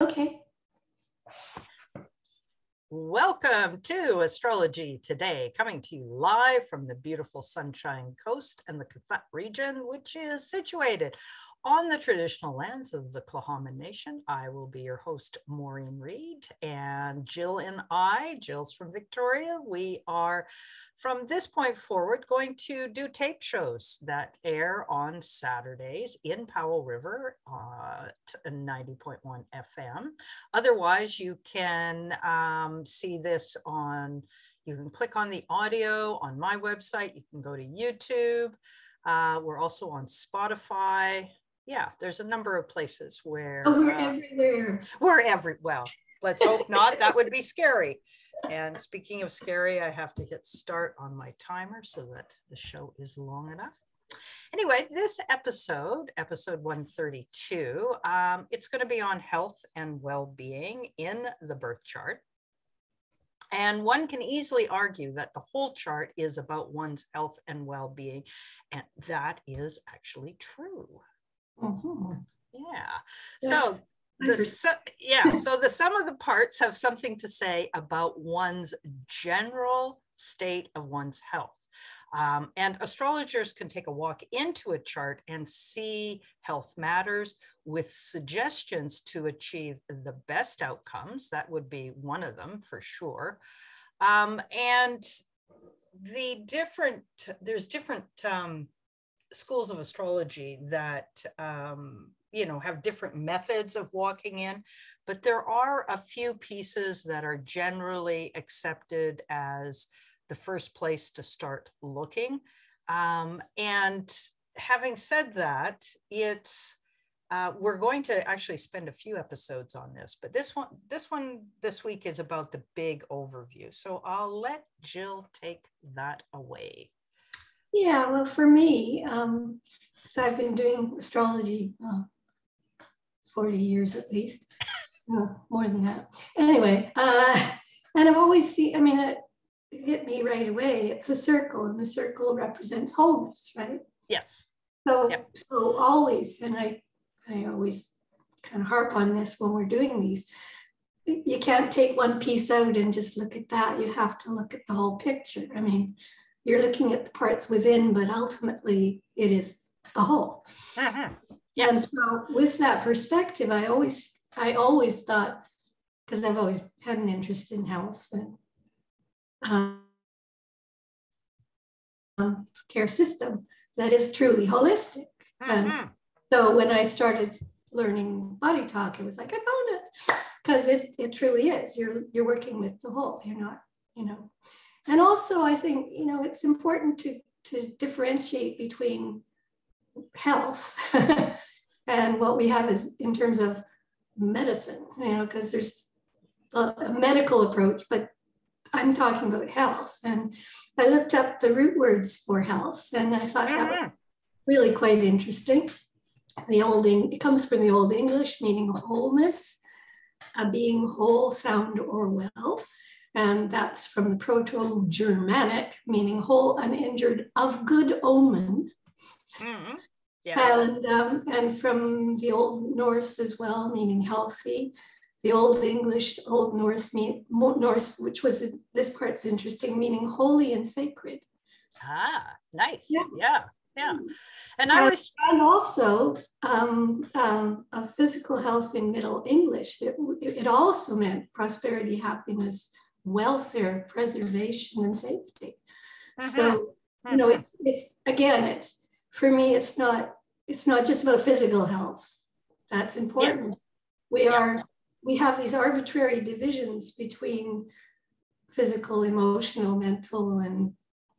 Okay. Welcome to Astrology Today, coming to you live from the beautiful Sunshine Coast and the Qathet region, which is situated on the traditional lands of the Tla'amin Nation. I will be your host, Maureen Reed, and Jill and I, Jill's from Victoria, we are from this point forward going to do tape shows that air on Saturdays in Powell River at 90.1 FM. Otherwise, you can um, see this on, you can click on the audio on my website, you can go to YouTube. Uh, we're also on Spotify, yeah, there's a number of places where oh, we're uh, everywhere. We're every well, let's hope not. That would be scary. And speaking of scary, I have to hit start on my timer so that the show is long enough. Anyway, this episode, episode 132, um, it's going to be on health and well being in the birth chart. And one can easily argue that the whole chart is about one's health and well being. And that is actually true. Mm-hmm. Yeah. Yes. So the yeah, so the sum of the parts have something to say about one's general state of one's health. Um, and astrologers can take a walk into a chart and see health matters with suggestions to achieve the best outcomes. That would be one of them for sure. Um, and the different, there's different um, schools of astrology that um, you know have different methods of walking in but there are a few pieces that are generally accepted as the first place to start looking. Um, and having said that it's uh, we're going to actually spend a few episodes on this but this one this one this week is about the big overview. So i'll let jill take that away yeah, well, for me, um, so I've been doing astrology uh, 40 years at least, uh, more than that. Anyway, uh, and I've always seen, I mean, it hit me right away. It's a circle, and the circle represents wholeness, right? Yes. So, yep. so always, and I, I always kind of harp on this when we're doing these. You can't take one piece out and just look at that. You have to look at the whole picture. I mean, you're looking at the parts within, but ultimately it is a whole. Uh-huh. Yes. And so with that perspective, I always, I always thought, because I've always had an interest in health and um, care system that is truly holistic. Uh-huh. And so when I started learning body talk, it was like I found it because it, it truly is. You're you're working with the whole. You're not, you know. And also, I think, you know, it's important to, to differentiate between health and what we have is in terms of medicine, you know, because there's a, a, medical approach, but I'm talking about health. And I looked up the root words for health and I thought that was mm-hmm. really quite interesting. The old, it comes from the Old English, meaning wholeness, uh, being whole, sound, or well and that's from the Proto Germanic, meaning whole, uninjured, of good omen. Mm-hmm. And, um, and from the Old Norse as well, meaning healthy. The Old English, Old Norse, mean, Norse, which was this part's interesting, meaning holy and sacred. Ah, nice. Yeah. Yeah. yeah. And I was, and also um, um, a physical health in Middle English. It, it also meant prosperity, happiness, welfare, preservation, and safety. Uh-huh. So, you know, it's it's again, it's for me, it's not it's not just about physical health. That's important. Yes. We yeah. are we have these arbitrary divisions between physical, emotional, mental, and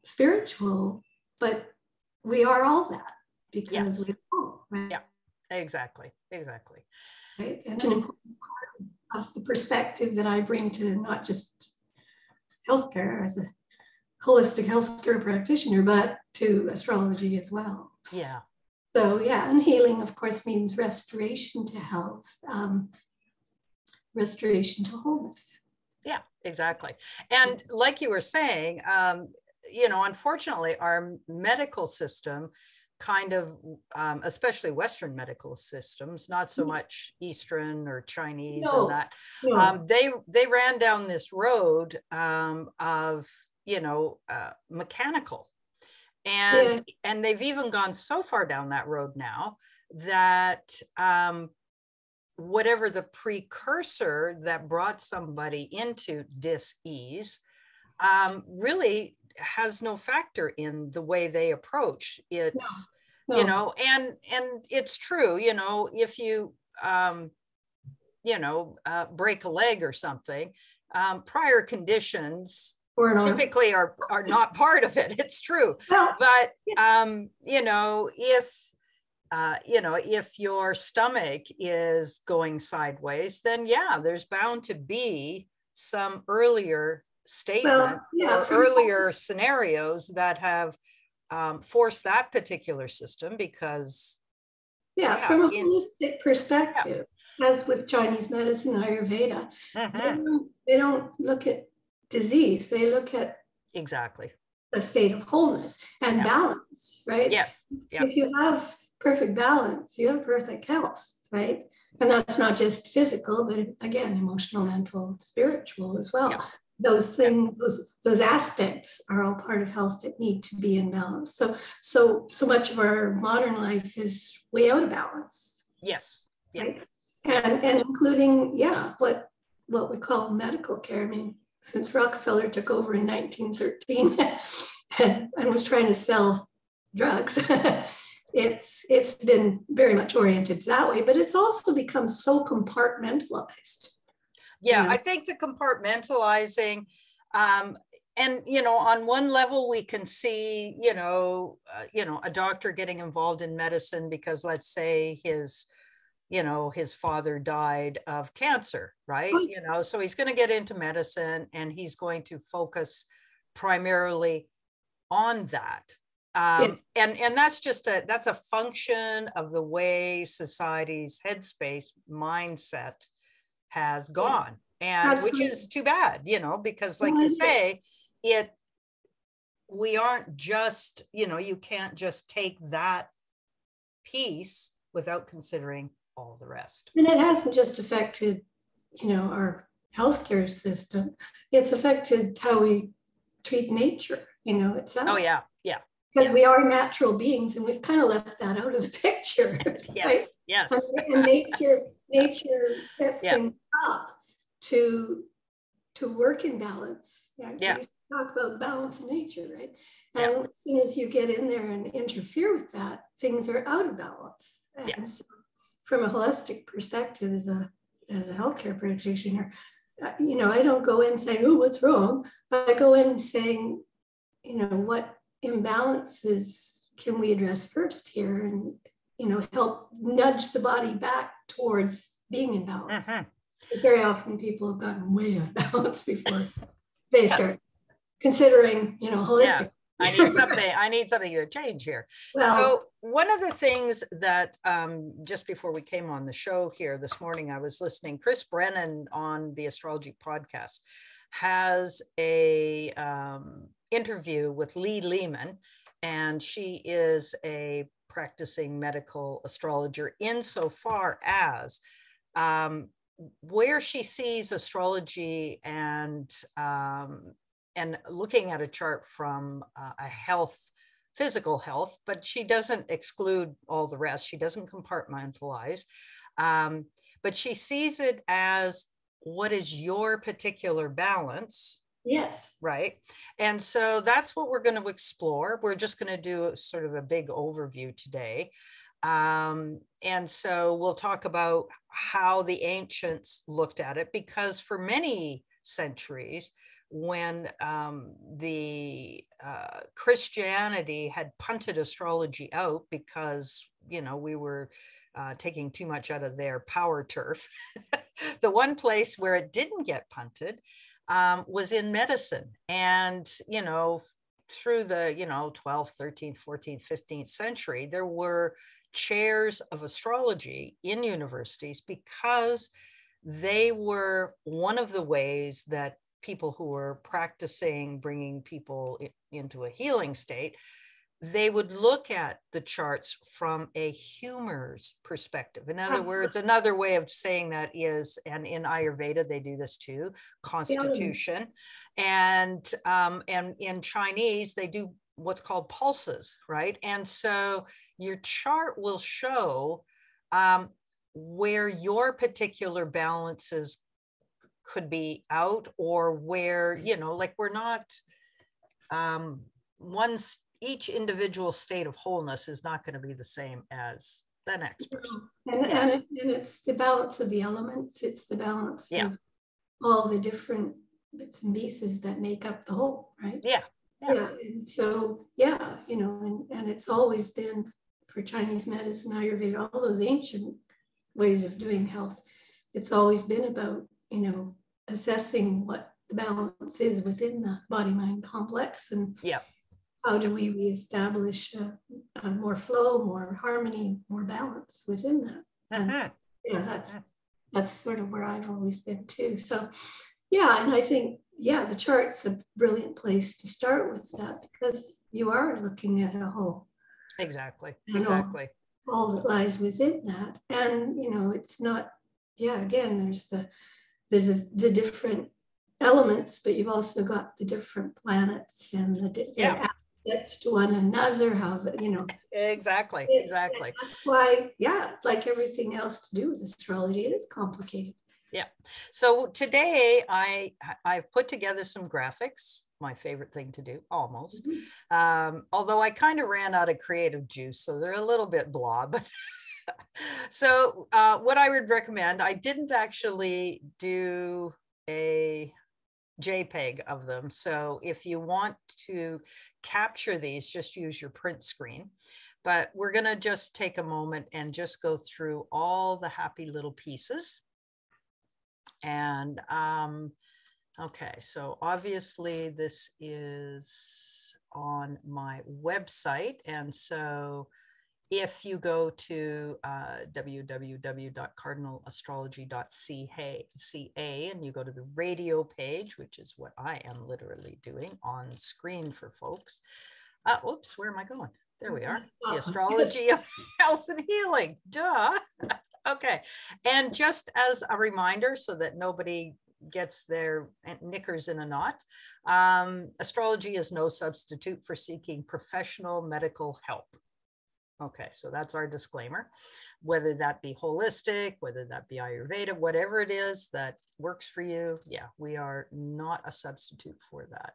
spiritual, but we are all that because yes. we all, right? Yeah, exactly, exactly. Right? And it's an important part of the perspective that I bring to not just healthcare as a holistic healthcare practitioner, but to astrology as well. Yeah. So yeah, and healing, of course, means restoration to health, um, restoration to wholeness. Yeah, exactly. And like you were saying, um, you know, unfortunately, our medical system kind of, um, especially Western medical systems, not so Mm. much Eastern or Chinese No, and that. No. Um, they they ran down this road um, of you know uh, mechanical, and and they've even gone so far down that road now that um, whatever the precursor that brought somebody into dis-ease um, really has no factor in the way they approach. It's No. you know and and it's true you know if you um you know uh, break a leg or something um, prior conditions typically are are not part of it it's true. Well, but um you know if uh, you know if your stomach is going sideways then yeah there's bound to be some earlier statement yeah, or earlier scenarios that have um, forced that particular system because yeah, yeah, from a holistic perspective, as with Chinese medicine, Ayurveda, they, Mhm, don't, they don't look at disease, they look at exactly a state of wholeness and Yeah. balance, right? yes yeah. If you have perfect balance, you have perfect health, right? And that's not just physical, but again, emotional, mental, spiritual as well. Those things, those those aspects are all part of health that need to be in balance. So so so much of our modern life is way out of balance, yes yeah right? And and including, yeah, what what we call medical care. I mean, since Rockefeller took over in 1913 and was trying to sell drugs, it's it's been very much oriented that way, but it's also become so compartmentalized. Yeah Yeah. i think the compartmentalizing um and you know on one level we can see you know uh, you know a doctor getting involved in medicine because let's say his you know his father died of cancer right Right. you know so he's going to get into medicine and he's going to focus primarily on that um, Yeah. and and that's just a that's a function of the way society's headspace mindset has gone and which is too bad you know because like you say it we aren't just you know you can't just take that piece without considering all the rest And it hasn't just affected, you know, our healthcare system. It's affected how we treat nature, you know, itself. oh yeah yeah Because we are natural beings and we've kind of left that out of the picture. right? yes yes And and nature, nature sets Yeah. things up to to work in balance. Yeah. Yeah. Talk about balance in nature, right? And as soon as you get in there and interfere with that, things are out of balance. Yeah. And so from a holistic perspective as a as a healthcare practitioner, uh, you know, I don't go in saying, oh, what's wrong? I go in saying, you know, what imbalances can we address first here and, you know, help nudge the body back towards being in balance. Mhm. Because very often people have gotten way out of balance before they start considering, you know, holistic. i need something i need something to change here Well, so one of the things that um, just before we came on the show here this morning, I was listening. Chris Brennan on the Astrology podcast has a um, interview with Lee Lehman, and she is a practicing medical astrologer insofar as um, where she sees astrology and um, and looking at a chart from uh, a health physical health, but she doesn't exclude all the rest. She doesn't compartmentalize, um, but she sees it as what is your particular balance, yes. right? And so that's what we're going to explore. We're just going to do sort of a big overview today. Um, and so we'll talk about how the ancients looked at it, because for many centuries, when um, the uh, Christianity had punted astrology out because, you know, we were uh, taking too much out of their power turf, the one place where it didn't get punted um, was in medicine. And, you know, through the, you know, 12th, 13th, 14th, 15th century, there were chairs of astrology in universities because they were one of the ways that people who were practicing bringing people into a healing state they would look at the charts from a humor's perspective. In other Absolutely. words, another way of saying that is, and in Ayurveda they do this too, constitution, and um, and in Chinese they do what's called pulses, right? And so your chart will show um, where your particular balances could be out, or where you know, like we're not um, one's each individual state of wholeness is not going to be the same as the next person. And, yeah. and, it, and, it's the balance of the elements, it's the balance yeah. of all the different bits and pieces that make up the whole, right? Yeah. Yeah. yeah. And so, yeah, you know, and, and it's always been for Chinese medicine, Ayurveda, all those ancient ways of doing health, it's always been about, you know, assessing what the balance is within the body mind complex and yeah how do we reestablish more flow, more harmony, more balance within that? And yeah, that's that's sort of where I've always been too. So yeah, and I think yeah, the chart's a brilliant place to start with that because you are looking at a whole. Exactly. Exactly. All, all that lies within that, and you know, it's not. Yeah, again, there's the there's a, the different elements, but you've also got the different planets and the yeah next to one another how's it you know? Exactly exactly. that's why yeah like everything else to do with astrology it is complicated. Yeah so today i i've put together some graphics my favorite thing to do almost. Mm-hmm. um, although i kind of ran out of creative juice so they're a little bit blah but so uh, what i would recommend i didn't actually do a JPEG of them. So if you want to capture these, just use your print screen. But we're going to just take a moment and just go through all the happy little pieces. And um, okay, so obviously this is on my website. And so if you go to uh, www.cardinalastrology.ca and you go to the radio page, which is what I am literally doing on screen for folks. Uh, oops, where am I going? There we are. The astrology of health and healing. Duh. okay. And just as a reminder, so that nobody gets their knickers in a knot, um, astrology is no substitute for seeking professional medical help. Okay, so that's our disclaimer. Whether that be holistic, whether that be Ayurveda, whatever it is that works for you, yeah, we are not a substitute for that.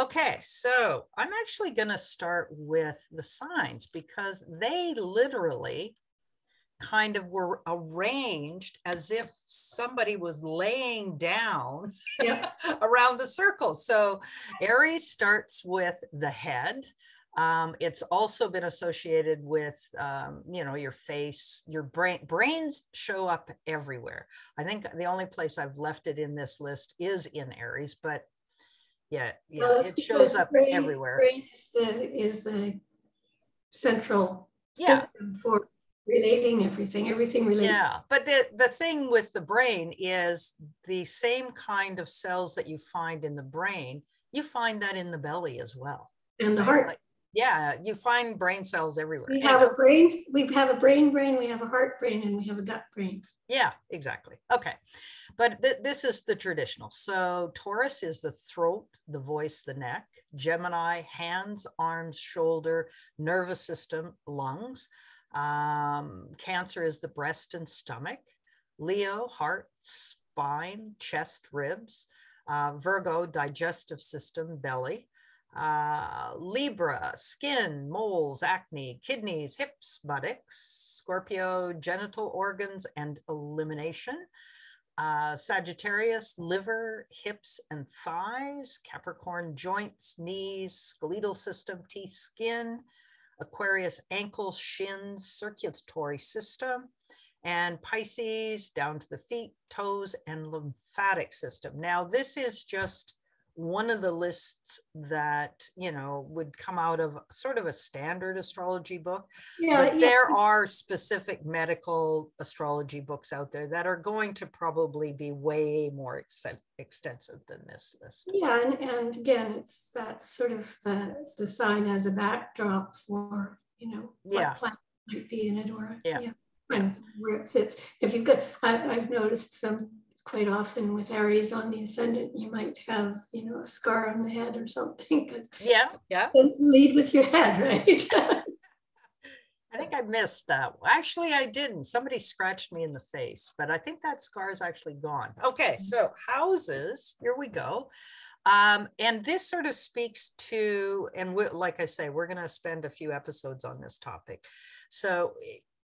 Okay, so I'm actually going to start with the signs because they literally kind of were arranged as if somebody was laying down around the circle. So Aries starts with the head. Um, it's also been associated with, um, you know, your face, your brain. Brains show up everywhere. I think the only place I've left it in this list is in Aries, but yeah, yeah, well, it shows up brain, everywhere. Brain is the is the central yeah. system for relating everything. Everything relates. Yeah, but the the thing with the brain is the same kind of cells that you find in the brain. You find that in the belly as well. And the heart. Yeah you find brain cells everywhere. We have a brain we have a brain brain we have a heart brain and we have a gut brain. Yeah exactly. Okay. But th- this is the traditional. So taurus is the throat the voice the neck gemini hands arms shoulder nervous system lungs. Um, cancer is the breast and stomach. Leo heart spine chest ribs. Uh, virgo digestive system belly uh, Libra, skin, moles, acne, kidneys, hips, buttocks, Scorpio, genital organs and elimination. Uh, Sagittarius, liver, hips, and thighs. Capricorn, joints, knees, skeletal system, teeth, skin. Aquarius, ankles, shins, circulatory system. And Pisces, down to the feet, toes, and lymphatic system. Now, this is just one of the lists that you know would come out of sort of a standard astrology book yeah, but yeah. there are specific medical astrology books out there that are going to probably be way more ex- extensive than this list yeah and, and again it's that sort of the the sign as a backdrop for you know what yeah. planet might be in it or yeah. yeah. yeah. where it sits if you could I, i've noticed some quite often with Aries on the ascendant, you might have, you know, a scar on the head or something. Yeah, yeah. Lead with your head, right? I think I missed that. Actually, I didn't. Somebody scratched me in the face, but I think that scar is actually gone. Okay, mm-hmm. so houses, here we go. Um, and this sort of speaks to, and we, like I say, we're going to spend a few episodes on this topic. So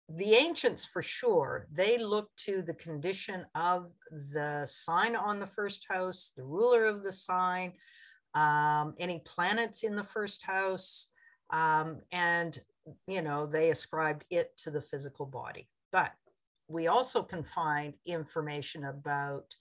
the ancients for sure they look to the condition of the sign on the first house the ruler of the sign um, any planets in the first house um, and you know they ascribed it to the physical body. But we also can find information about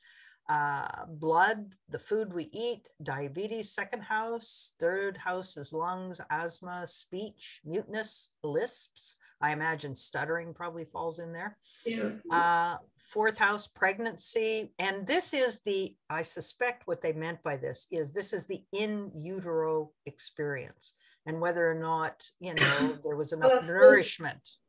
uh, blood, the food we eat, diabetes, second house, third house is lungs, asthma, speech, muteness, lisps. I imagine stuttering probably falls in there. Yeah. Uh, fourth house, pregnancy. And this is the, I suspect what they meant by this is this is the in utero experience and whether or not, you know, there was enough nourishment. Uh,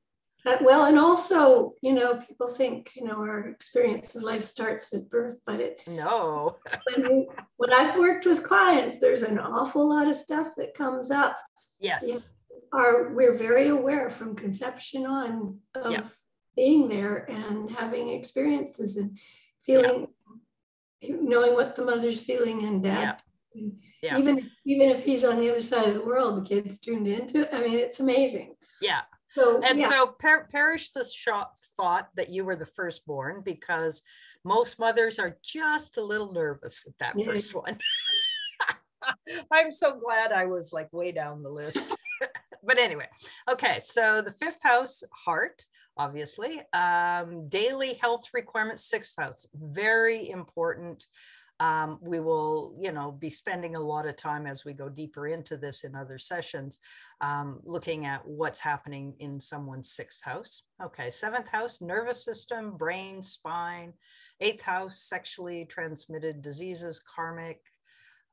well, and also, you know, people think, you know, our experience of life starts at birth, but it no. when, when I've worked with clients, there's an awful lot of stuff that comes up. Yes. You know, are we're very aware from conception on of yeah. being there and having experiences and feeling yeah. knowing what the mother's feeling and dad yeah. yeah. even even if he's on the other side of the world the kid's tuned into it i mean it's amazing yeah so, and yeah. so per- perish the shot, thought that you were the firstborn because most mothers are just a little nervous with that first one. I'm so glad I was like way down the list. but anyway, okay. So the fifth house, heart, obviously. Um, daily health requirements, sixth house, very important. Um, we will, you know, be spending a lot of time as we go deeper into this in other sessions, um, looking at what's happening in someone's sixth house. Okay, seventh house, nervous system, brain, spine. Eighth house, sexually transmitted diseases, karmic.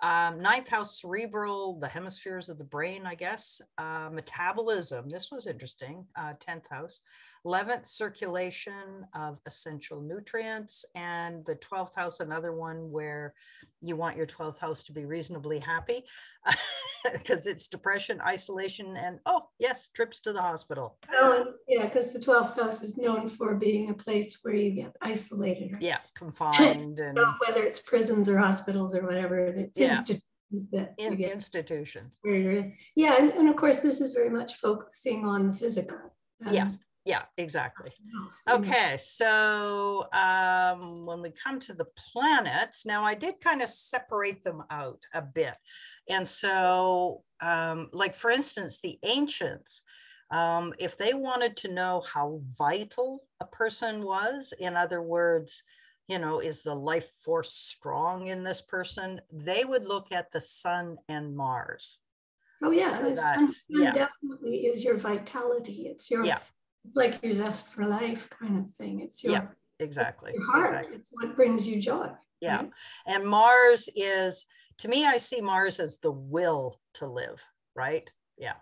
Um, ninth house, cerebral, the hemispheres of the brain, I guess. Uh, metabolism, this was interesting. Uh, 10th house. 11th, circulation of essential nutrients. And the 12th house, another one where you want your 12th house to be reasonably happy because it's depression, isolation, and oh, yes, trips to the hospital. Oh, yeah, because the 12th house is known for being a place where you get isolated. Right? Yeah, confined. and so whether it's prisons or hospitals or whatever, it's yeah. institutions that in institutions. Yeah, and, and, of course, this is very much focusing on the physical. Um, yes yeah exactly. Okay so um, when we come to the planets now i did kind of separate them out a bit. And so um, like for instance the ancients um, if they wanted to know how vital a person was in other words you know is the life force strong in this person they would look at the sun and mars. Oh yeah, the sun, yeah. definitely is your vitality. It's your yeah it's like your zest for life kind of thing. It's your yeah, exactly. It's your heart. Exactly. It's what brings you joy. Yeah. Right? And Mars is to me, I see Mars as the will to live, right? Yeah.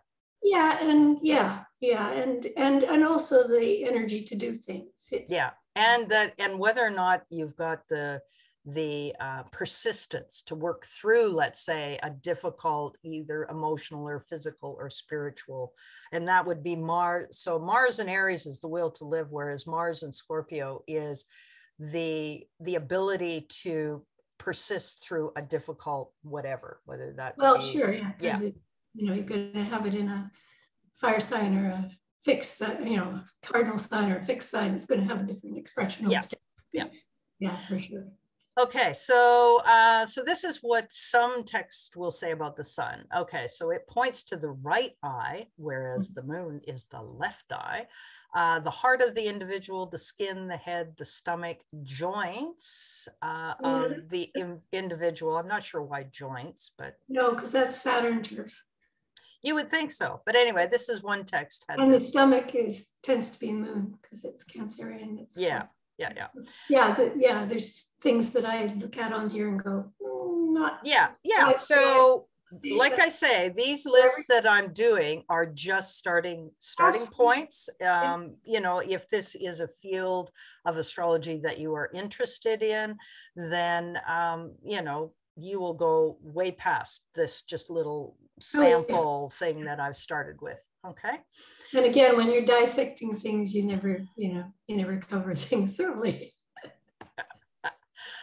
Yeah, and yeah, yeah, and and and also the energy to do things. It's, yeah, and that and whether or not you've got the the uh, persistence to work through, let's say, a difficult, either emotional or physical or spiritual. And that would be Mars. So Mars and Aries is the will to live, whereas Mars and Scorpio is the the ability to persist through a difficult whatever, whether that well, be, sure, yeah, yeah. It, you know, you're going to have it in a fire sign or a fixed, you know, cardinal sign or a fixed sign. It's going to have a different expression. Yeah, yeah, yeah, for sure. Okay, so uh, so this is what some text will say about the sun. Okay, so it points to the right eye, whereas the moon is the left eye. Uh, the heart of the individual, the skin, the head, the stomach, joints uh, of the in individual. I'm not sure why joints, but no, because that's Saturn turf. You would think so, but anyway, this is one text. And the stomach is tends to be moon because it's Cancerian. It's yeah yeah yeah. Yeah the, yeah there's things that i look at on here and go mm, not yeah yeah so like i say these lists that i'm doing are just starting starting points. Um you know if this is a field of astrology that you are interested in then um you know you will go way past this just little sample thing that i've started with Okay. And again, when you're dissecting things, you never, you know, you never cover things thoroughly.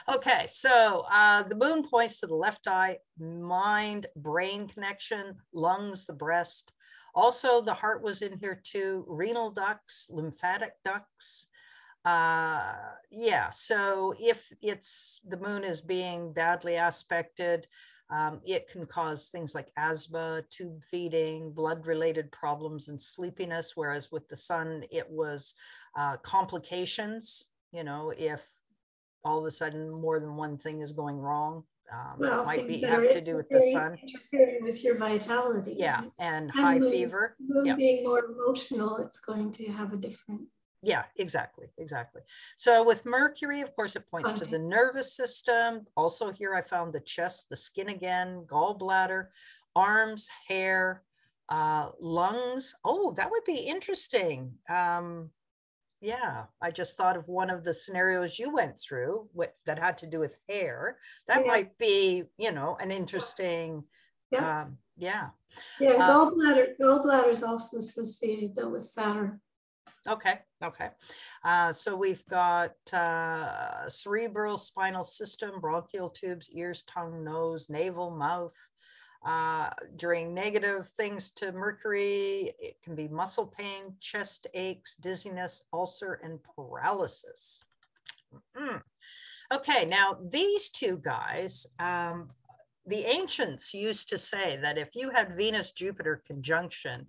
okay, so uh, the moon points to the left eye, mind, brain connection, lungs, the breast. Also, the heart was in here too, renal ducts, lymphatic ducts. Uh, yeah, so if it's the moon is being badly aspected, um, it can cause things like asthma, tube feeding, blood related problems, and sleepiness. Whereas with the sun, it was uh, complications. You know, if all of a sudden more than one thing is going wrong, um, well, might be have to do with the sun. Interfering with your vitality. Yeah, and, and high fever. Moon yeah. being more emotional, it's going to have a different yeah, exactly, exactly. So with Mercury, of course, it points to the nervous system. Also here I found the chest, the skin again, gallbladder, arms, hair, uh, lungs. Oh, that would be interesting. Um, yeah, I just thought of one of the scenarios you went through with, that had to do with hair. That yeah. might be, you know, an interesting. Yeah. Um, yeah. Yeah. Uh, gallbladder. gallbladder is also associated though with Saturn. Okay, okay. Uh, so we've got uh, cerebral spinal system, bronchial tubes, ears, tongue, nose, navel, mouth. Uh, during negative things to Mercury, it can be muscle pain, chest aches, dizziness, ulcer, and paralysis. Mm. Okay, now these two guys, um, the ancients used to say that if you had Venus Jupiter conjunction,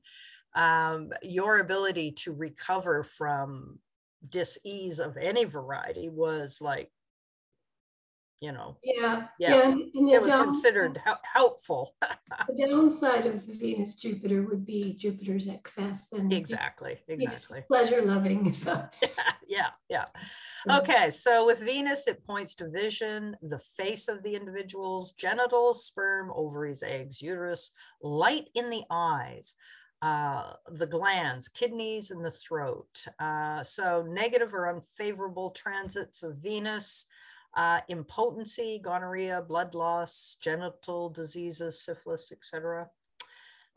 um, your ability to recover from dis-ease of any variety was like you know yeah yeah, yeah. it was down, considered helpful the downside of venus jupiter would be jupiter's excess and exactly exactly pleasure loving so. yeah, yeah yeah okay so with venus it points to vision the face of the individual's genitals sperm ovaries eggs uterus light in the eyes uh, the glands, kidneys, and the throat. Uh, so negative or unfavorable transits of Venus, uh, impotency, gonorrhea, blood loss, genital diseases, syphilis, etc.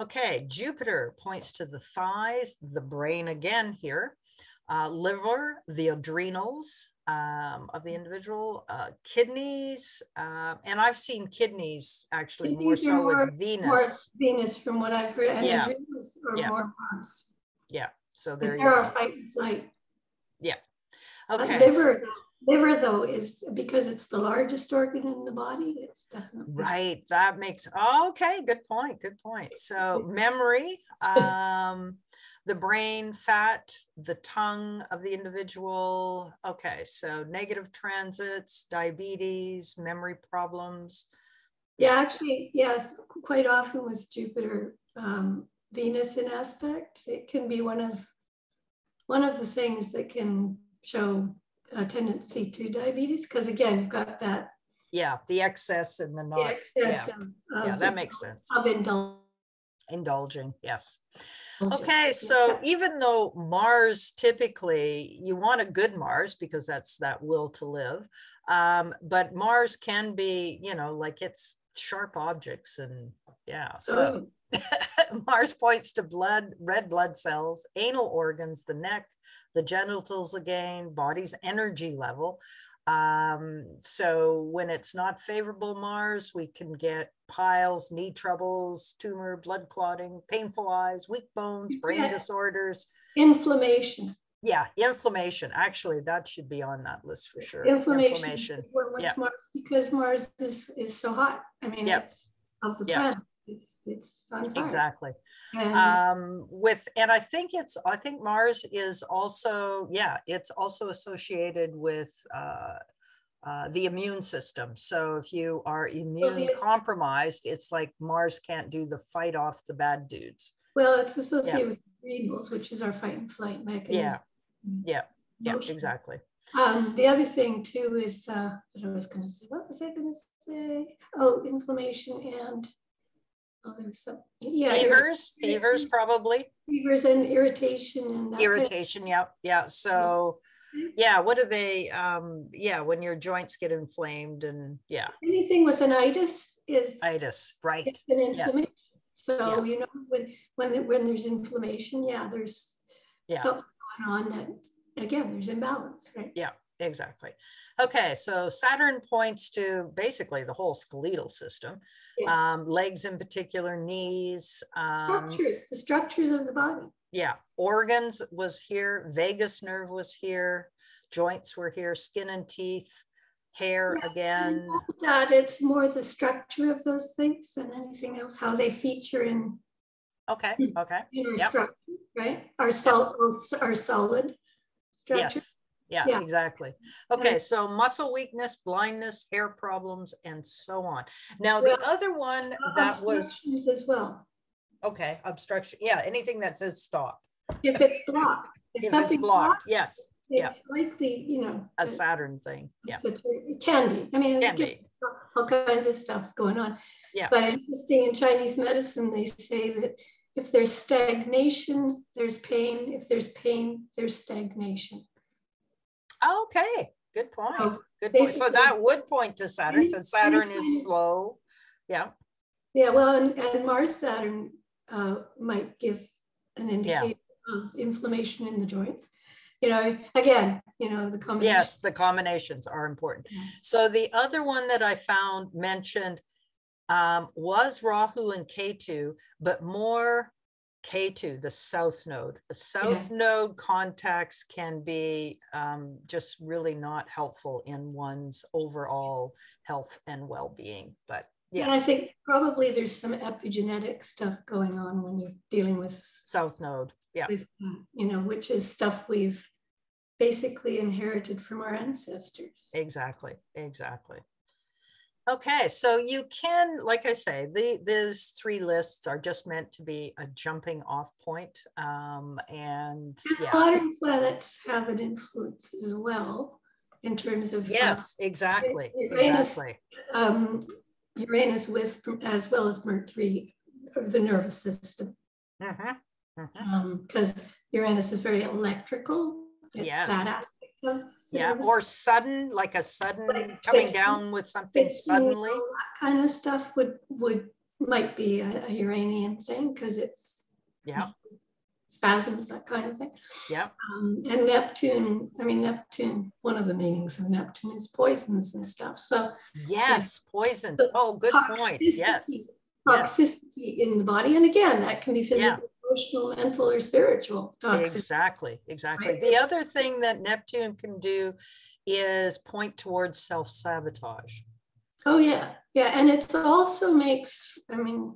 Okay, Jupiter points to the thighs, the brain again here, uh, liver, the adrenals, um, of the individual, uh, kidneys, uh, and I've seen kidneys actually kidneys more so more, with Venus. More Venus, from what I've heard, and yeah. adrenals are yeah. more Mars. Yeah, so there you are fight and flight. Yeah. Okay. liver, liver though is because it's the largest organ in the body. It's definitely right. That makes okay. Good point. Good point. So memory. Um, the brain fat, the tongue of the individual. Okay, so negative transits, diabetes, memory problems. Yeah, actually, yes, quite often with Jupiter, um, Venus in aspect, it can be one of one of the things that can show a tendency to diabetes because again, you've got that. Yeah, the excess and the not. The excess yeah, of, yeah that makes sense. Of indulgence. Indulging, yes. Okay, so even though Mars typically you want a good Mars because that's that will to live, um, but Mars can be, you know, like it's sharp objects and yeah. So. Mars points to blood, red blood cells, anal organs, the neck, the genitals again, body's energy level. Um, so when it's not favorable Mars, we can get piles, knee troubles, tumor, blood clotting, painful eyes, weak bones, brain yeah. disorders. Inflammation. yeah, inflammation. Actually, that should be on that list for sure. Inflammation. inflammation. Yeah. Mars because Mars is, is so hot. I mean, yep. it's of the yep. planet. It's it's. Exactly. And, um, with and I think it's I think Mars is also yeah it's also associated with uh, uh, the immune system. So if you are immune compromised, it's like Mars can't do the fight off the bad dudes. Well, it's associated yeah. with adrenals, which is our fight and flight mechanism. Yeah, yeah, yeah, exactly. Um, the other thing too is uh, that I was going to say. What was I going to say? Oh, inflammation and oh, there was some yeah fevers, fevers probably fevers and irritation and irritation. Kind of, yeah, yeah. So yeah what are they um yeah when your joints get inflamed and yeah anything with an itis is itis right an inflammation yeah. so yeah. you know when when when there's inflammation yeah there's yeah. something going on that again there's imbalance right yeah exactly. Okay so saturn points to basically the whole skeletal system yes. um, legs in particular knees um, structures the structures of the body. Yeah organs was here vagus nerve was here joints were here skin and teeth hair yeah, again. that it's more the structure of those things than anything else how they feature in okay okay in our yep. structure right? Our sol- our solid structure. Yes yeah, yeah, exactly. Okay, so muscle weakness, blindness, hair problems, and so on. Now, well, the other one uh, that was as well. Okay, obstruction. Yeah, anything that says stop. If it's blocked, if, if something's blocked, blocked, yes. It's yeah. likely, you know, a Saturn thing. Yeah. It can be. I mean, can be. all kinds of stuff going on. Yeah. But interesting in Chinese medicine, they say that if there's stagnation, there's pain. If there's pain, there's stagnation. Okay, good point. So good point. So that would point to Saturn because Saturn is slow. Yeah. Yeah, well, and, and Mars Saturn uh, might give an indication yeah. of inflammation in the joints you know again you know the combination yes the combinations are important so the other one that i found mentioned um, was rahu and ketu but more Ketu, the south node. The south yeah. node contacts can be um, just really not helpful in one's overall health and well-being. But yeah, and I think probably there's some epigenetic stuff going on when you're dealing with south node yeah with, you know which is stuff we've basically inherited from our ancestors exactly exactly okay so you can like i say the these three lists are just meant to be a jumping off point um, and, yeah. modern planets have an influence as well in terms of uh, yes uh, exactly Uranus, exactly um, Uranus with as well as Mercury, the nervous system. Because mm-hmm. um, Uranus is very electrical. It's yes. that yeah, or sudden, like a sudden like coming down with something suddenly. That kind of stuff would would might be a, a Uranian thing because it's yeah spasms, that kind of thing. Yeah. Um, and Neptune, I mean, Neptune, one of the meanings of Neptune is poisons and stuff. So, yes, poisons. So oh, good point. Yes. Toxicity yes. in the body. And again, that can be physical, yeah. Emotional, mental, or spiritual toxicity. Exactly. Exactly. Right? The other thing that Neptune can do is point towards self sabotage. Oh, yeah. Yeah. And it also makes, I mean,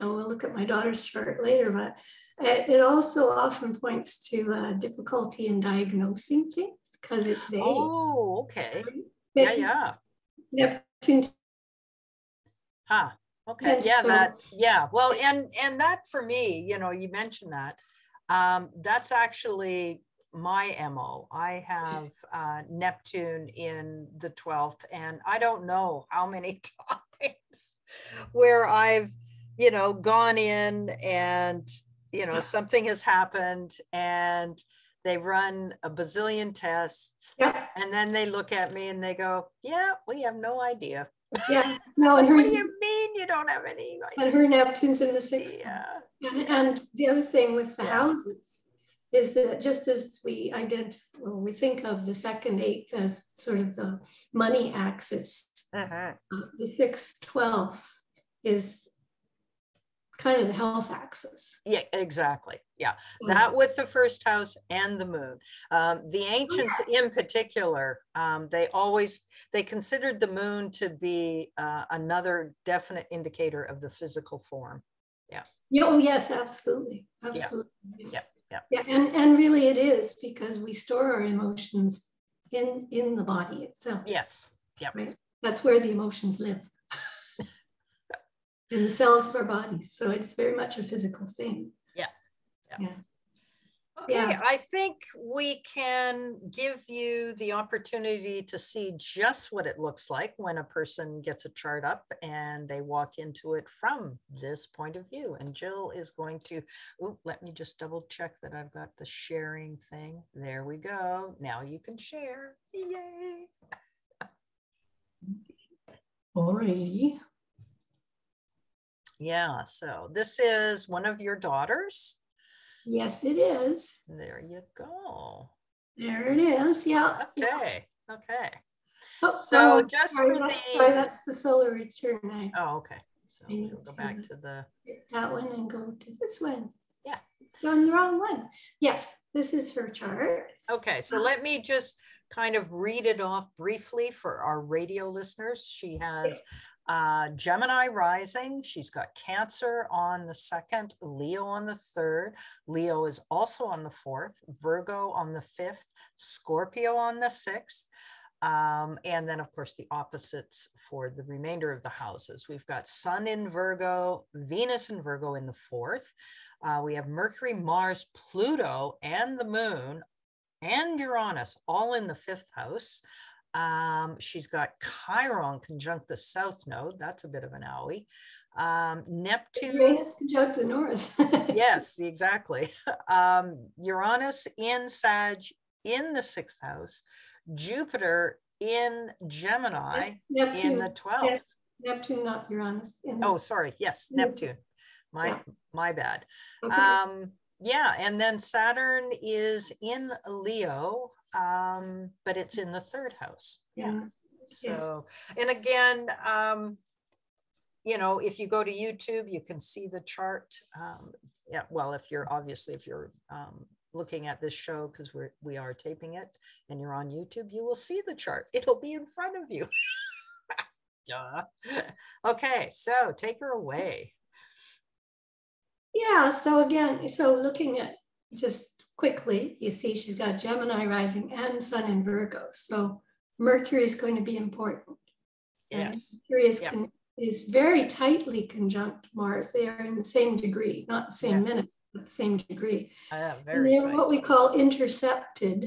I will look at my daughter's chart later, but it also often points to uh, difficulty in diagnosing things because it's vague. Oh, okay. Yeah, yeah. Neptune. Huh. Okay. Yeah. That. Yeah. Well, and and that for me, you know, you mentioned that. Um, that's actually my mo. I have uh, Neptune in the twelfth, and I don't know how many times where I've, you know, gone in and you know, something has happened and they run a bazillion tests and then they look at me and they go, yeah, we have no idea. Yeah, no, and hers. what do you mean you don't have any? Idea? And her Neptune's in the sixth. Yeah. And, and the other thing with the yeah. houses is that just as we identify, well, we think of the second eighth as sort of the money axis, uh-huh. uh, the sixth, 12th is kind of the health axis. Yeah, exactly. Yeah, that with the first house and the moon. Um, the oh, ancients, yeah. in particular, um, they always they considered the moon to be uh, another definite indicator of the physical form. Yeah. yeah oh yes, absolutely, absolutely. Yeah. yeah. Yeah. yeah. And and really, it is because we store our emotions in in the body itself. Yes. Yeah. Right. That's where the emotions live in the cells of our bodies. So it's very much a physical thing. Yeah. Yeah. yeah. Okay, yeah. I think we can give you the opportunity to see just what it looks like when a person gets a chart up and they walk into it from this point of view. And Jill is going to, oh, let me just double check that I've got the sharing thing. There we go. Now you can share. Yay. Alrighty. Yeah, so this is one of your daughters. Yes, it is. There you go. There it is. Yeah. Okay. Yeah. Okay. Oh, so oh, just sorry, for the sorry, that's the solar return. I, oh, okay. So we'll go back to the that one and go to this one. Yeah. Going the wrong one. Yes, this is her chart. Okay, so ah. let me just kind of read it off briefly for our radio listeners. She has uh, Gemini rising, she's got Cancer on the second, Leo on the third. Leo is also on the fourth, Virgo on the fifth, Scorpio on the sixth. Um, and then, of course, the opposites for the remainder of the houses. We've got Sun in Virgo, Venus in Virgo in the fourth. Uh, we have Mercury, Mars, Pluto, and the Moon and Uranus all in the fifth house. Um, she's got Chiron conjunct the south node. That's a bit of an owie. Um, Neptune. Uranus conjunct the north. yes, exactly. Um, Uranus in Sag in the sixth house. Jupiter in Gemini Neptune, in the 12th. Yes. Neptune, not Uranus. oh, sorry. Yes, Neptune. My yeah. my bad. Um, yeah, and then Saturn is in Leo um, but it's in the third house. Yeah. So, and again, um, you know, if you go to YouTube, you can see the chart. Um, yeah, well, if you're obviously if you're um, looking at this show because we're we are taping it and you're on YouTube, you will see the chart. It'll be in front of you. Duh. Okay, so take her away. Yeah. So again, so looking at just quickly, you see she's got Gemini rising and Sun in Virgo. So Mercury is going to be important. Yes. And Mercury is, con- is very tightly conjunct Mars. They are in the same degree, not the same yes. minute, but the same degree. Uh, and they're tight. what we call intercepted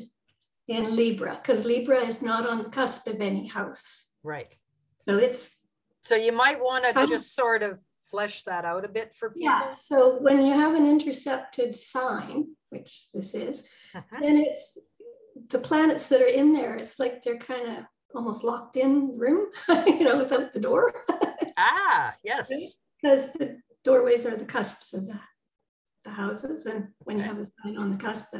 in Libra, because Libra is not on the cusp of any house. Right. So it's. So you might want to just sort of flesh that out a bit for people? Yeah. So when you have an intercepted sign, which this is, uh-huh. then it's the planets that are in there. It's like they're kind of almost locked in the room, you know, without the door. ah, yes. Because the doorways are the cusps of the, the houses, and when okay. you have a sign on the cusp,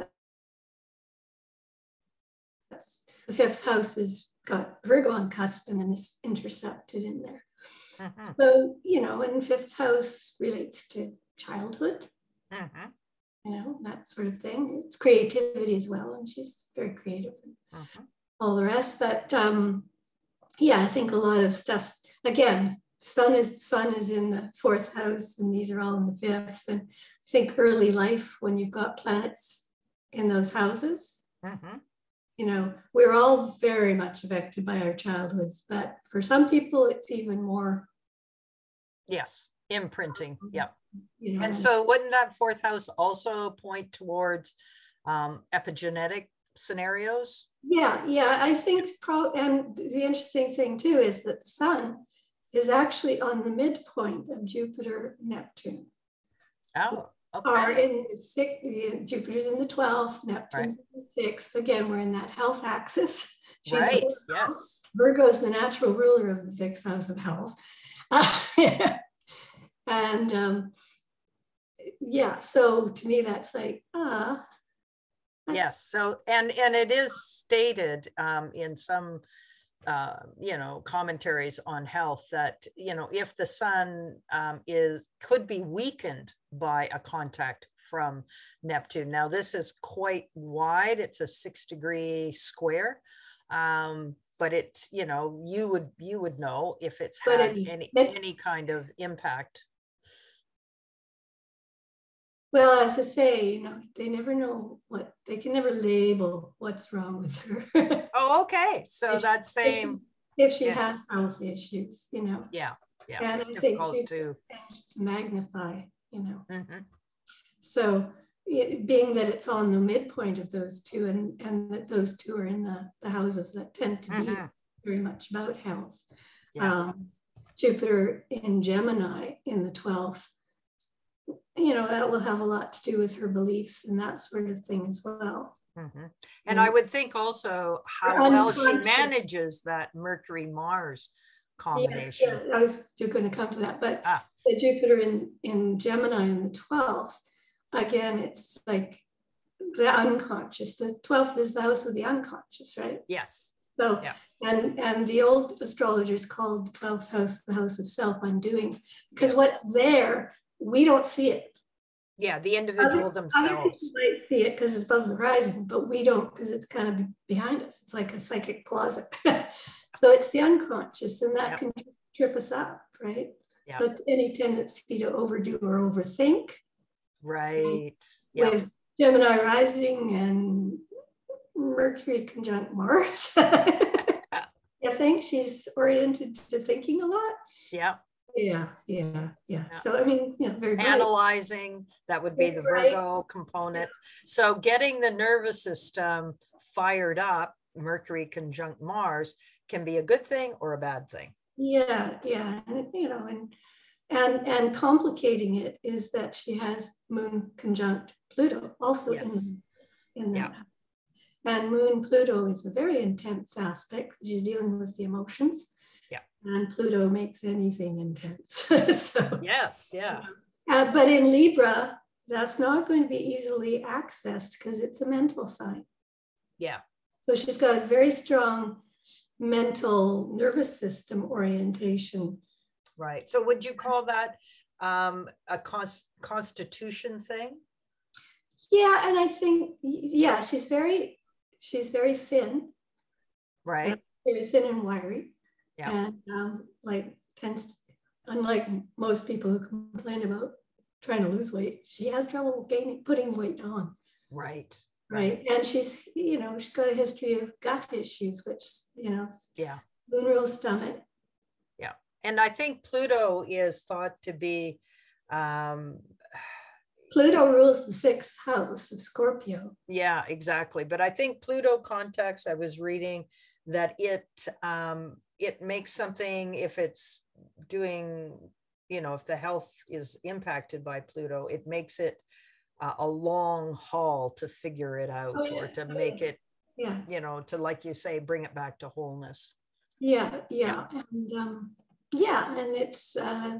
that's the fifth house has got Virgo on cusp, and then it's intercepted in there. Mm-hmm. So, you know, and fifth house relates to childhood, mm-hmm. You know, that sort of thing. It's creativity as well. And she's very creative and mm-hmm. all the rest. But um, yeah, I think a lot of stuff, again, sun is sun is in the fourth house and these are all in the fifth. And I think early life when you've got planets in those houses, mm-hmm you know, we're all very much affected by our childhoods, but for some people, it's even more. Yes, imprinting. Yep. You know, and so, wouldn't that fourth house also point towards um, epigenetic scenarios? Yeah, yeah. I think, pro- and the interesting thing too is that the sun is actually on the midpoint of Jupiter Neptune. Oh. Okay. Are in the sixth, Jupiter's in the 12th, Neptune's right. in the sixth. Again, we're in that health axis. She's right. Yes. Virgo is the natural ruler of the sixth house of health. Uh, and um, yeah, so to me, that's like, ah. Uh, yes. So, and and it is stated um, in some uh, you know commentaries on health that you know if the sun um, is could be weakened by a contact from neptune now this is quite wide it's a six degree square um, but it you know you would you would know if it's had any any kind of impact well as i say you know they never know what they can never label what's wrong with her oh okay so that same if she, if she yeah. has health issues you know yeah yeah and it's i think to to magnify you know mm-hmm. so it, being that it's on the midpoint of those two and, and that those two are in the, the houses that tend to be mm-hmm. very much about health. Yeah. Um, Jupiter in Gemini in the 12th, you know, that will have a lot to do with her beliefs and that sort of thing as well. Mm-hmm. And I would think also how well she manages that Mercury Mars combination. Yeah, yeah, I was going to come to that, but ah. the Jupiter in, in Gemini in the 12th again, it's like the unconscious. The 12th is the house of the unconscious, right? Yes. So, yeah. and and the old astrologers called the 12th house the house of self undoing because what's there, we don't see it. Yeah, the individual other, themselves. Other might see it because it's above the horizon, but we don't because it's kind of behind us. It's like a psychic closet. so it's the unconscious, and that yep. can trip us up, right? Yep. So any tendency to overdo or overthink Right. Um, yep. With Gemini rising and Mercury conjunct Mars. I think she's oriented to thinking a lot. Yeah. Yeah, yeah, yeah. So I mean, you know, very analyzing that would be the Virgo component. So getting the nervous system fired up, Mercury conjunct Mars, can be a good thing or a bad thing. Yeah, yeah, and, you know, and and, and complicating it is that she has Moon conjunct Pluto also yes. in, in that. Yeah. And Moon Pluto is a very intense aspect because you're dealing with the emotions. And Pluto makes anything intense. so yes, yeah. Uh, but in Libra, that's not going to be easily accessed because it's a mental sign. Yeah. So she's got a very strong mental nervous system orientation Right. So would you call that um, a cons- constitution thing? Yeah, and I think yeah, she's very she's very thin. Right. Very thin and wiry. Yeah. And um, like tends unlike most people who complain about trying to lose weight, she has trouble gaining putting weight on. Right. Right. And she's, you know, she's got a history of gut issues, which, you know, yeah. Moon rules stomach Yeah. and I think Pluto is thought to be. Um, Pluto rules the sixth house of Scorpio. Yeah, exactly. But I think Pluto contacts. I was reading that it um, it makes something if it's doing, you know, if the health is impacted by Pluto, it makes it uh, a long haul to figure it out oh, yeah. or to make it, yeah, you know, to like you say, bring it back to wholeness. Yeah, yeah, and um, yeah, and it's uh,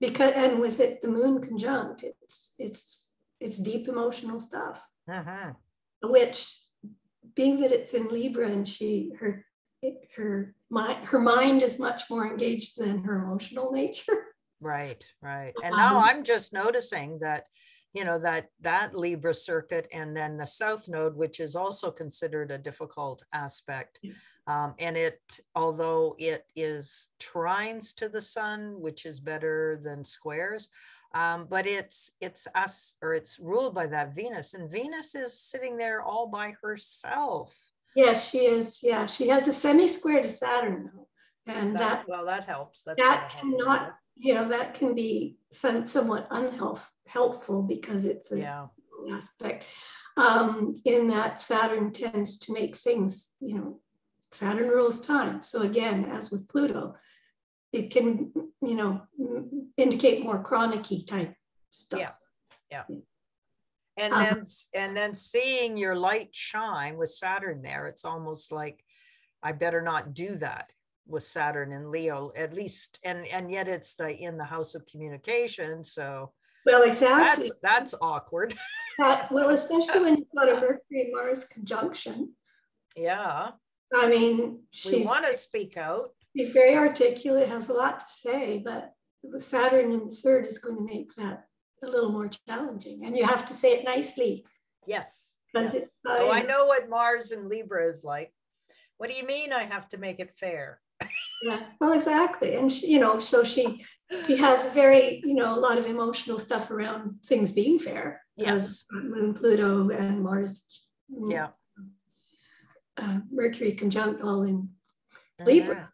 because and with it the moon conjunct, it's it's it's deep emotional stuff, uh-huh. which being that it's in Libra and she her her mind her mind is much more engaged than her emotional nature. Right, right. And now um, I'm just noticing that you know that that libra circuit and then the south node which is also considered a difficult aspect um, and it, although it is trines to the sun, which is better than squares, um, but it's it's us or it's ruled by that Venus, and Venus is sitting there all by herself. Yes, she is. Yeah, she has a semi-square to Saturn, though, and that, that well, that helps. That's that cannot, you know, that can be some, somewhat unhelpful helpful because it's an yeah. aspect. Um, in that Saturn tends to make things, you know, Saturn rules time. So again, as with Pluto, it can, you know, indicate more chronic type stuff. Yeah. Yeah. And then and then seeing your light shine with Saturn there, it's almost like I better not do that with Saturn and Leo, at least, and and yet it's the in the house of communication. So well, exactly. That's, that's awkward. Uh, well, especially when you've got a Mercury Mars conjunction. Yeah I mean, she want to speak out. She's very articulate, has a lot to say, but Saturn in the third is going to make that a little more challenging. And you have to say it nicely. Yes. Because yes. oh, I know what Mars and Libra is like. What do you mean I have to make it fair? yeah, well, exactly. And she, you know, so she she has very, you know, a lot of emotional stuff around things being fair. Yes. Moon, Pluto, and Mars. Yeah. Uh, Mercury conjunct all in Libra. Uh-huh.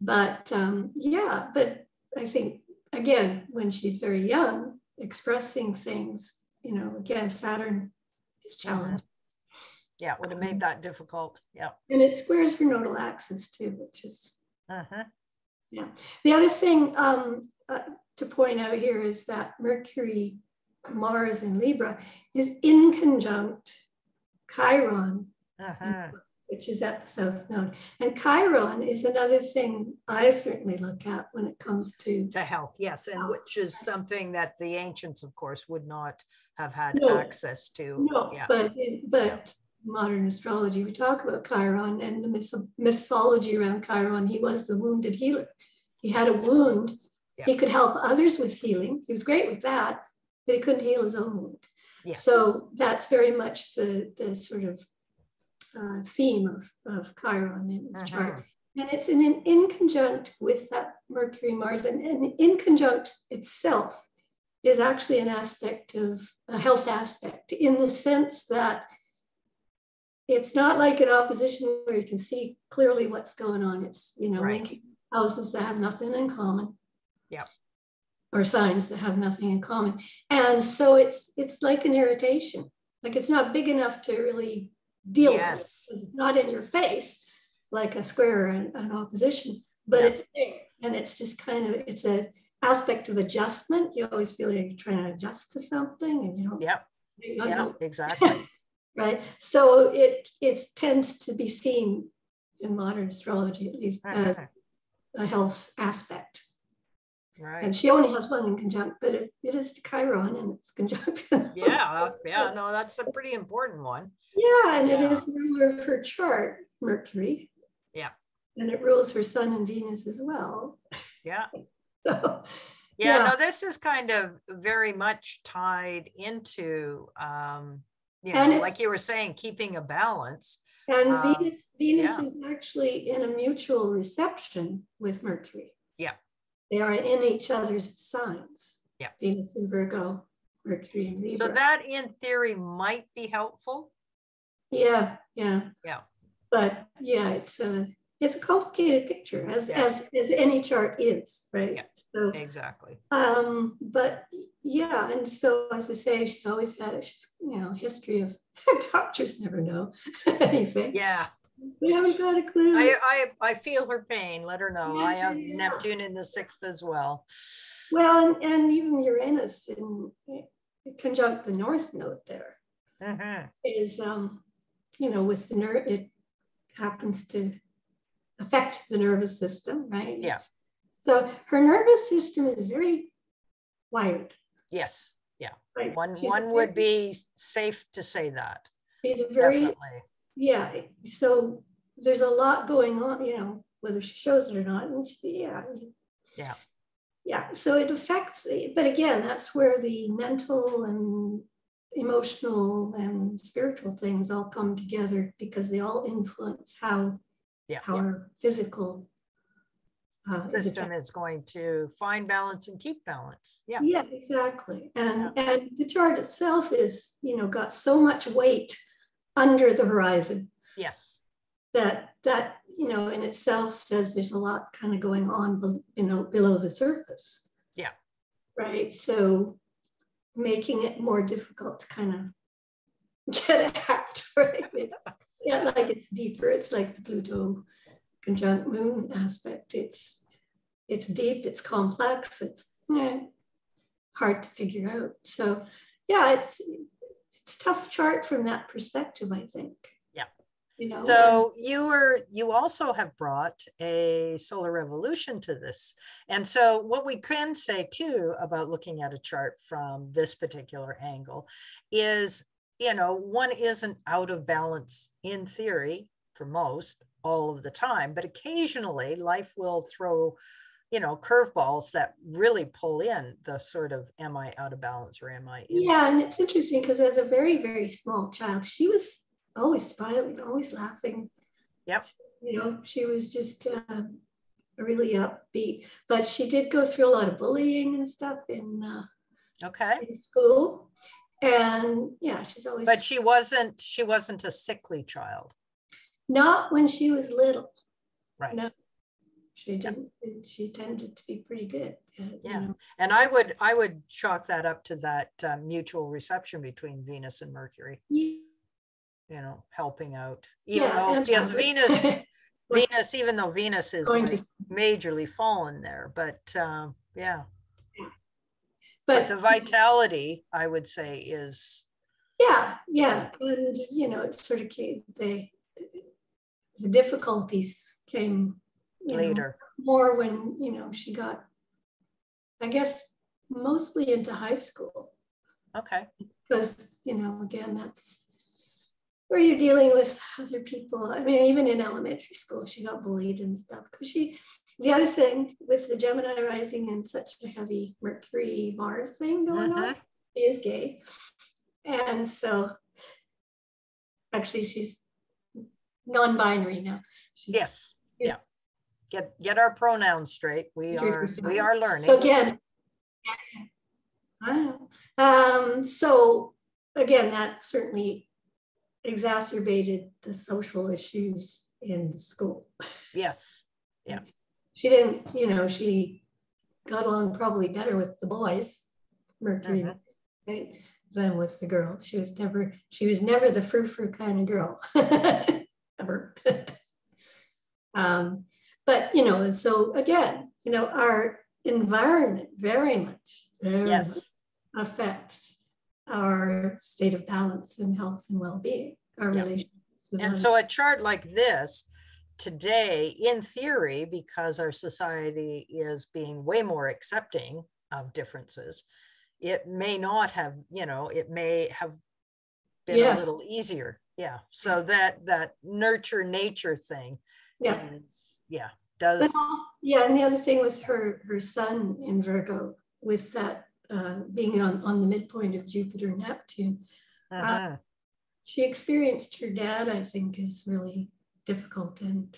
But um, yeah, but I think again, when she's very young, expressing things, you know, again, Saturn is challenged. Yeah, would have made that difficult. Yeah. And it squares her nodal axis too, which is. Uh-huh. Yeah. The other thing um, uh, to point out here is that Mercury, Mars, and Libra is in conjunct Chiron uh-huh which is at the south node. And Chiron is another thing I certainly look at when it comes to to health, yes, and health. which is something that the ancients, of course, would not have had no, access to. No, yeah. but but yeah. modern astrology, we talk about Chiron and the myth- mythology around Chiron. He was the wounded healer. He had a wound. Yeah. He could help others with healing. He was great with that, but he couldn't heal his own wound. So that's very much the the sort of uh, theme of, of Chiron in the uh-huh. chart. And it's in, in, in conjunct with that Mercury, Mars, and, and in conjunct itself is actually an aspect of a health aspect in the sense that it's not like an opposition where you can see clearly what's going on. It's, you know, right. linking houses that have nothing in common. Yeah. Or signs that have nothing in common. And so it's it's like an irritation. Like it's not big enough to really deal yes. with. It's not in your face like a square or an, opposition, but it's there. And it's just kind of, it's a aspect of adjustment. You always feel like you're trying to adjust to something and you don't. Yep. Yeah, exactly. right. So it it tends to be seen in modern astrology, at least, mm-hmm. as a health aspect. Right. And she only has one in conjunct, but it, it is Chiron and it's conjunct. yeah, yeah, no, that's a pretty important one. Yeah, and yeah. it is the ruler of her chart, Mercury. Yeah. And it rules her sun and Venus as well. Yeah. so, yeah, yeah, no, this is kind of very much tied into, um, you know, like you were saying, keeping a balance. And um, Venus, Venus yeah. is actually in a mutual reception with Mercury. Yeah. They are in each other's signs. Yeah. Venus and Virgo, Mercury and Libra. So that in theory might be helpful. Yeah, yeah. Yeah. But yeah, it's a it's a complicated picture as yeah. as as any chart is, right? Yeah. So exactly. Um, but yeah, and so as I say, she's always had a she's, you know history of doctors never know anything. Yeah. We haven't got a clue. I, I, I feel her pain. Let her know. Yeah, I have yeah. Neptune in the sixth as well. Well, and, and even Uranus in, in conjunct the North Node there mm-hmm. is um, you know, with the nerve, it happens to affect the nervous system, right? Yes. So her nervous system is very wired. Yes. Yeah. Right. One she's one would be safe to say that. She's a very Definitely. Yeah. So there's a lot going on, you know, whether she shows it or not. And she, yeah. Yeah. Yeah. So it affects, but again, that's where the mental and emotional and spiritual things all come together because they all influence how yeah, our physical uh, system is going to find balance and keep balance. Yeah. Yeah, exactly. And yeah. and the chart itself is, you know, got so much weight under the horizon. Yes. That that you know in itself says there's a lot kind of going on, you know, below the surface. Yeah. Right. So making it more difficult to kind of get at, right? It's, yeah, like it's deeper. It's like the Pluto conjunct moon aspect. It's it's deep, it's complex, it's yeah, hard to figure out. So yeah, it's it's tough chart from that perspective, I think. You know, so you were you also have brought a solar revolution to this and so what we can say too about looking at a chart from this particular angle is you know one isn't out of balance in theory for most all of the time, but occasionally life will throw, you know, curveballs that really pull in the sort of am I out of balance or am I? yeah, and it's interesting because as a very, very small child, she was always smiling, always laughing. Yep. You know, she was just uh, really upbeat, but she did go through a lot of bullying and stuff in uh, okay in school, and yeah, she's always. But she wasn't. She wasn't a sickly child. Not when she was little. Right. No, she didn't. She tended to be pretty good. Uh, yeah, know. and I would I would chalk that up to that uh, mutual reception between Venus and Mercury. Yeah. You know, helping out. Even yeah, though yes, Venus Venus, even though Venus is like majorly fallen there, but um, yeah. But, but, the vitality, I would say, is. Yeah, yeah, and you know, it sort of the the difficulties came later know, more when you know she got, I guess, mostly into high school. Okay. Because you know, again, that's where you're dealing with other people. I mean, even in elementary school, she got bullied and stuff. Because she, the other thing with the Gemini rising and such a heavy Mercury Mars thing going uh-huh. on, is gay. And so actually, she's non binary now. She's, yes. Yeah. Get, get our pronouns straight. We are we are learning. So again, um, so again, that certainly exacerbated the social issues in school. Yes. Yeah. She didn't, you know, she got along probably better with the boys, Mercury, uh-huh. right, than with the girls. She was never, she was never the frou-frou kind of girl, ever. um, but you know, so again, you know, our environment very much, very yes. much affects our state of balance and health and well-being, our yeah. relationships. and life. so a chart like this today, in theory, because our society is being way more accepting of differences, it may not have, you know, it may have been yeah. a little easier. Yeah. So that that nurture nature thing. Yeah. Is, yeah. Does yeah, and the other thing was her her sun in Virgo with that uh, being on, on the midpoint of Jupiter Neptune. Uh, uh-huh. Uh, she experienced her dad, I think, is really difficult, and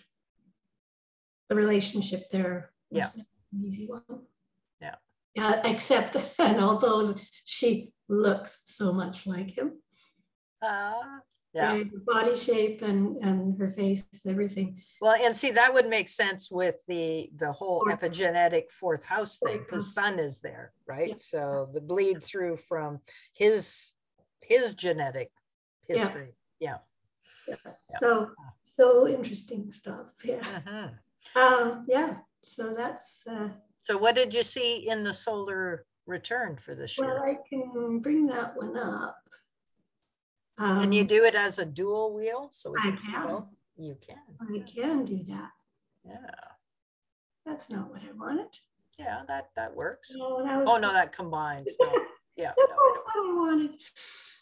the relationship there yeah. an easy one. Yeah. Uh, except, and although she looks so much like him, uh, yeah. Right? body shape and and her face everything well and see that would make sense with the the whole fourth. epigenetic fourth house thing because sun is there right yeah. so the bleed through from his his genetic history yeah, yeah. yeah. so so interesting stuff yeah uh-huh. um yeah so that's uh so what did you see in the solar return for this year well i can bring that one up um, and you do it as a dual wheel? So I can. You can. I can do that. Yeah. That's not what I wanted. Yeah, that that works. No, that oh no, that combines. No. Yeah. That's no. what I wanted.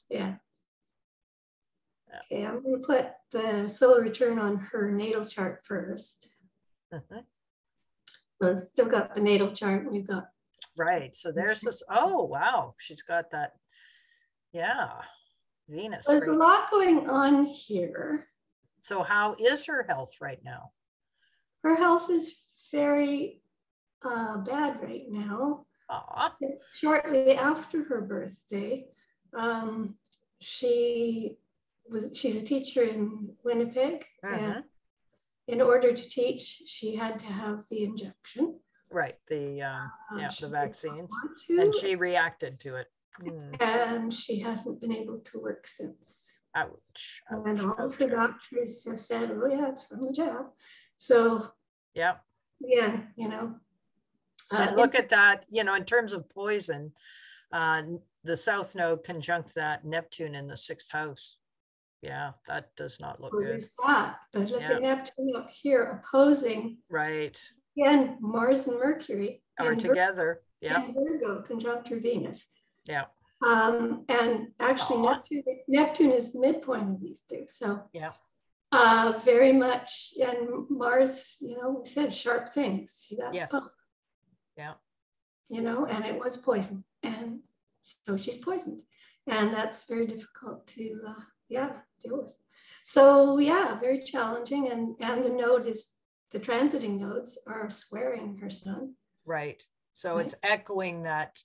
Yeah. yeah. Okay, I'm going to put the solar return on her natal chart 1st uh-huh. So still got the natal chart. We've got right. So there's this. Oh wow, she's got that. Yeah, Venus. There's right? a lot going on here. So, how is her health right now? Her health is very uh, bad right now. Aww. It's shortly after her birthday. Um, she was she's a teacher in Winnipeg, uh-huh. and in order to teach, she had to have the injection. Right, the um, uh, yeah, the vaccines, and she reacted to it. Mm. And she hasn't been able to work since. Ouch. ouch and all ouch, of her doctors have said, oh, yeah, it's from the jab. So, yeah. Yeah, you know. And uh, look at that, you know, in terms of poison, uh, the South Node conjunct that Neptune in the sixth house. Yeah, that does not look good. That. But look yeah. at Neptune up here opposing. Right. Again, Mars and Mercury are together. yeah. And Virgo conjunct Venus. Yeah. Um, and actually, Neptune, Neptune is the midpoint of these two. So yeah, Uh, very much. And Mars, you know, we said sharp things. She got yes. Yeah. You know, and it was poison. And so she's poisoned. And that's very difficult to, uh, yeah, deal with. So yeah, very challenging. And, and the node is, the transiting nodes are squaring her sun. Right. So right. it's echoing that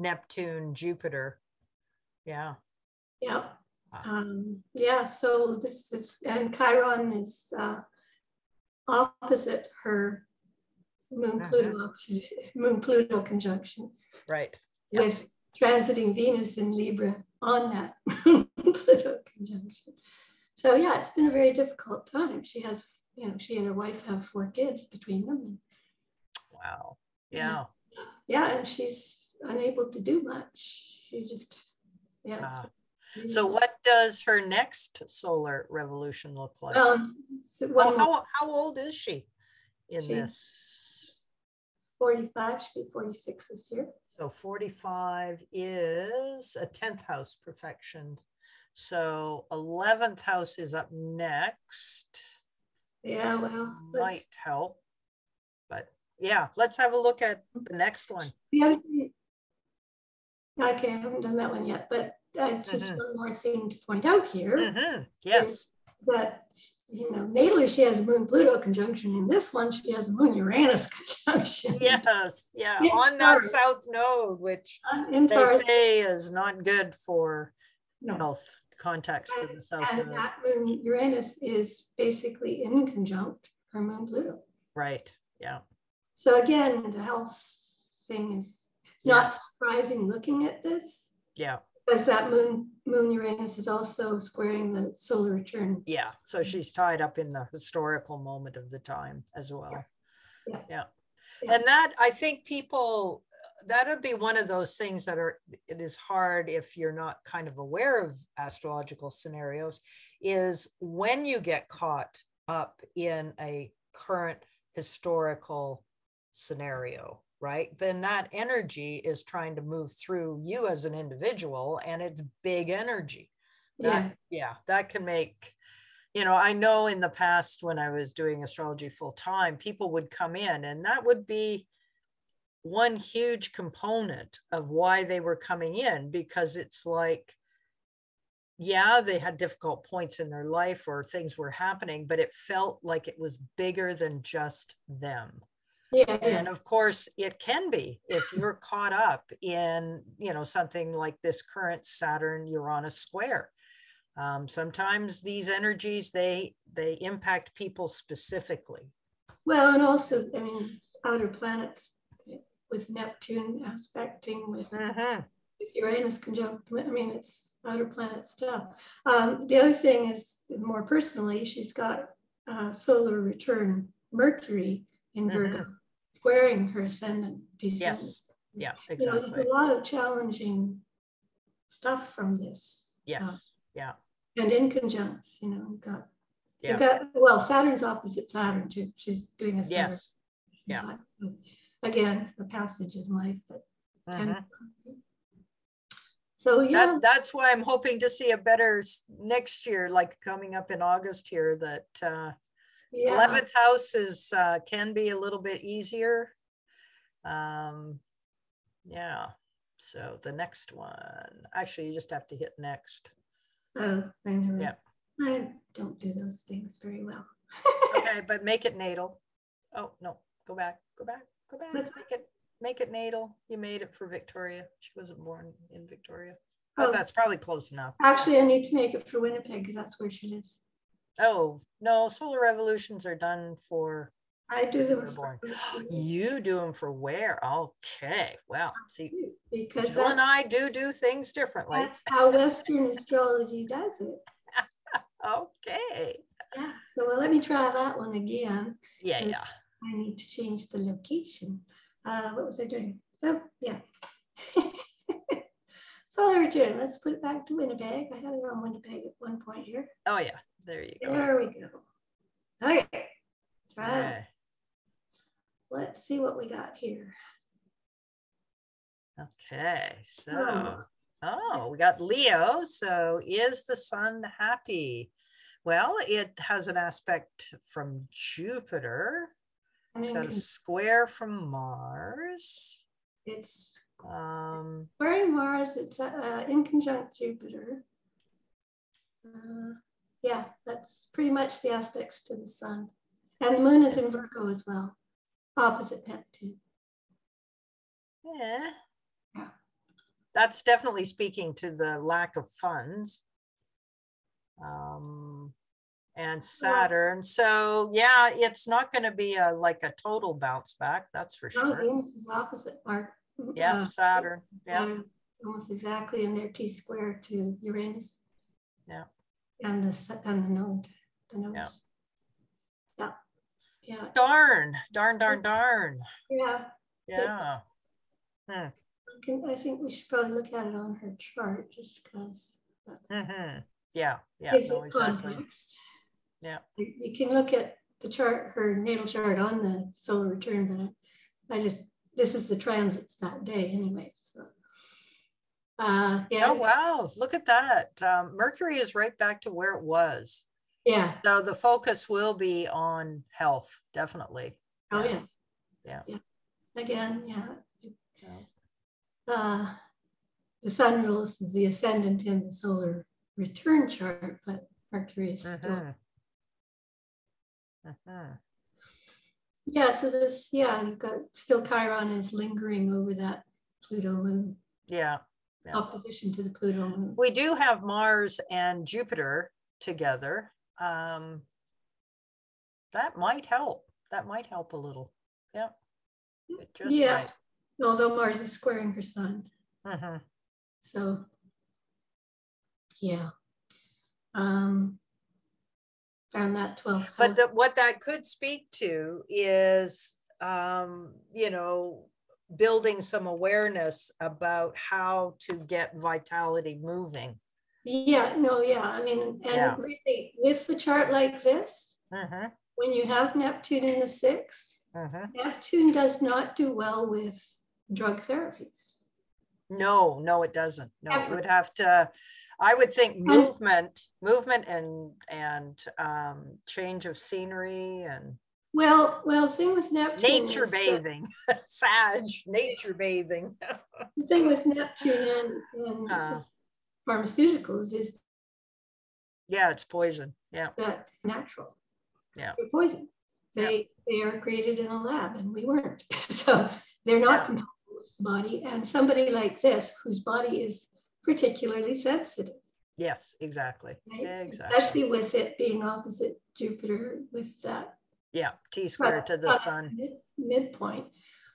Neptune, Jupiter. Yeah. Yeah. Um, yeah, so this is, and Chiron is uh, opposite her Moon uh-huh. Pluto Moon Pluto conjunction. Right. Yep. With transiting Venus in Libra on that Pluto conjunction. So yeah, it's been a very difficult time. She has, you know, she and her wife have four kids between them. Wow. Yeah. Yeah, and she's unable to do much. She just, yeah. Ah. Wow. So what does her next solar revolution look like? Well, well oh, how, how old is she in she, this? 45, she'll be 46 this year. So 45 is a 10th house perfection. So 11th house is up next. Yeah, well, might help. But yeah, let's have a look at the next one. Yeah, okay, I haven't done that one yet, but uh, just mm-hmm. one more thing to point out here. Mm-hmm. Yes. But you know, natally she has a Moon Pluto conjunction. In this one, she has a Moon Uranus conjunction. Yes, yeah, in on that south node, which uh, they say is not good for no. health context and, to the south and node. that Moon Uranus is basically in conjunct her Moon Pluto. Right. Yeah. So again, the health thing is not surprising looking at this. Yeah because that moon moon Uranus is also squaring the solar return. Yeah, so she's tied up in the historical moment of the time as well. Yeah. yeah. yeah. And that I think people that would be one of those things that are it is hard if you're not kind of aware of astrological scenarios is when you get caught up in a current historical scenario right? Then that energy is trying to move through you as an individual and it's big energy. That, yeah. yeah that can make you know i know in the past when i was doing astrology full time people would come in and that would be one huge component of why they were coming in because it's like yeah they had difficult points in their life or things were happening but it felt like it was bigger than just them yeah, and of course it can be if you're caught up in you know something like this current saturn uranus square. Um, sometimes these energies they they impact people specifically. Well and also i mean outer planets with neptune aspecting with mm-hmm. with uranus conjunct i mean it's outer planet stuff. Um, the other thing is more personally she's got uh, solar return mercury in virgo. mm-hmm squaring her ascendant descendant. Yes. Yeah, exactly. You know, there's a lot of challenging stuff from this. Yes. Uh, yeah. And in conjunct, you know, got yeah. got well, Saturn's opposite Saturn too. She's doing a Saturn. Yes. Yeah. Again, a passage in life that mm-hmm. so yeah. That, that's why I'm hoping to see a better next year, like coming up in August here, that uh yeah. 11th house is uh, can be a little bit easier. Um, yeah. So the next one, actually, you just have to hit next. Oh, I know. Yeah. I don't do those things very well. okay, but make it natal. Oh no, go back, go back, go back. Let's make it make it natal. You made it for Victoria. She wasn't born in Victoria. Oh, oh that's probably close enough. Actually, I need to make it for Winnipeg because that's where she lives. Oh, no, solar revolutions are done for I do them for you do them for where? Okay. Well, see, because Jill and I do do things differently. That's how Western astrology does it. okay. Yeah. So well, let me try that one again. Yeah, yeah. I need to change the location. Uh, what was I doing? Oh, yeah. Solar return. Let's put it back to Winnipeg. I had it on Winnipeg at one point here. Oh yeah. There you go. There we go. Okay. Try okay. Let's see what we got here. Okay, so oh. oh, we got Leo. So is the sun happy? Well, it has an aspect from Jupiter. It's got a square from Mars. It's um, squaring Mars. It's uh, in conjunct Jupiter. Uh, yeah, that's pretty much the aspects to the sun. And the moon is in Virgo as well, opposite Neptune. Yeah. Yeah. That's definitely speaking to the lack of funds. Um, and Saturn. So yeah, it's not going to be a like a total bounce back. That's for oh, sure. Venus is opposite Mark. Yeah, uh, Saturn. Yeah, almost exactly in their T square to Uranus. Yeah, and the and the node, the nodes. Yeah. yeah, yeah. Darn, darn, darn, darn. Yeah. Yeah. Hmm. I, can, I think we should probably look at it on her chart just because that's. Mm-hmm. Yeah, yeah, gives no, exactly. Context. Yeah. You, you, can look at the chart, her natal chart on the solar return, but I just, this is the transits that day anyway. So, uh, yeah. Oh, wow. Look at that. Um, Mercury is right back to where it was. Yeah. So the focus will be on health, definitely. Oh, yeah. yes. Yeah. yeah. Again, yeah. Uh, the sun rules the ascendant in the solar return chart, but Mercury is still. Uh-huh. Uh-huh. Yeah, so this, yeah, you've got still Chiron is lingering over that Pluto moon. Yeah. Opposition to the Pluto moon. We do have Mars and Jupiter together. Um, that might help. That might help a little. Yeah. yeah. Might. Although Mars is squaring her sun. Uh-huh. So yeah. Um, and that 12th But the, what that could speak to is, um, you know, building some awareness about how to get vitality moving. Yeah, no, yeah. I mean, and yeah. really with the chart like this, uh-huh. when you have Neptune in the 6th uh-huh. Neptune does not do well with drug therapies. No, no, it doesn't. No, Ever. it would have to. I would think movement, movement, and and um, change of scenery and. Well, well, the thing with Neptune. Nature bathing, Sag, nature bathing. the thing with Neptune and, and uh, pharmaceuticals is. Yeah, it's poison. Yeah. That natural. Yeah. They're poison. They yeah. they are created in a lab, and we weren't. so they're not yeah compatible with the body and somebody like this whose body is particularly sensitive. Yes, exactly. Right? Exactly. Especially with it being opposite Jupiter with that. Yeah, T squared to the sun. Mid, midpoint.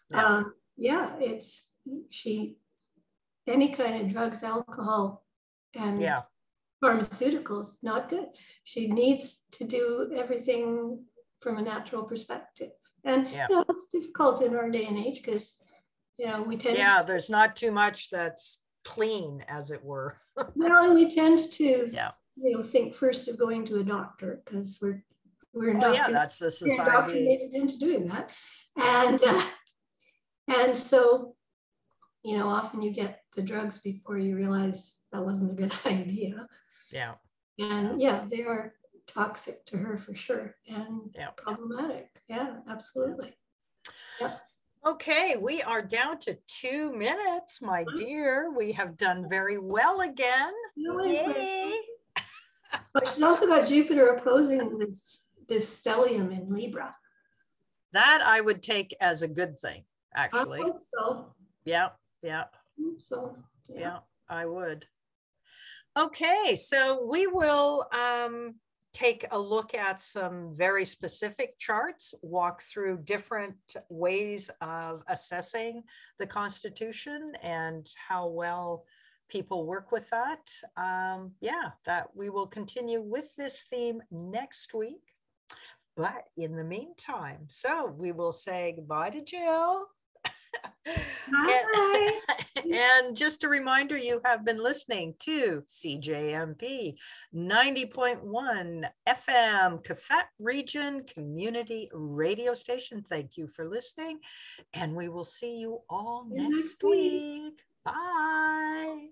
Yeah. Um, yeah, it's she any kind of drugs, alcohol, and yeah. pharmaceuticals, not good. She needs to do everything from a natural perspective. And yeah. you know, it's difficult in our day and age because you know, we tend yeah, to, there's not too much that's clean, as it were. well, and we tend to yeah. you know think first of going to a doctor because we're we're oh, yeah, that's the society into doing that, and uh, and so you know often you get the drugs before you realize that wasn't a good idea. Yeah. And yeah, they are toxic to her for sure and yeah. problematic. Yeah, absolutely. Yeah. Okay, we are down to two minutes, my dear. We have done very well again. Yay! but she's also got Jupiter opposing this, this stellium in Libra. That I would take as a good thing, actually. I so. Yeah, yeah. So, yeah. yeah, I would. Okay, so we will um, take a look at some very specific charts, walk through different ways of assessing the Constitution and how well people work with that. Um, yeah, that we will continue with this theme next week. But in the meantime, so we will say goodbye to Jill. Hi. and, and just a reminder, you have been listening to CJMP 90.1 FM Qathet Region Community Radio Station. Thank you for listening, and we will see you all next week. Bye.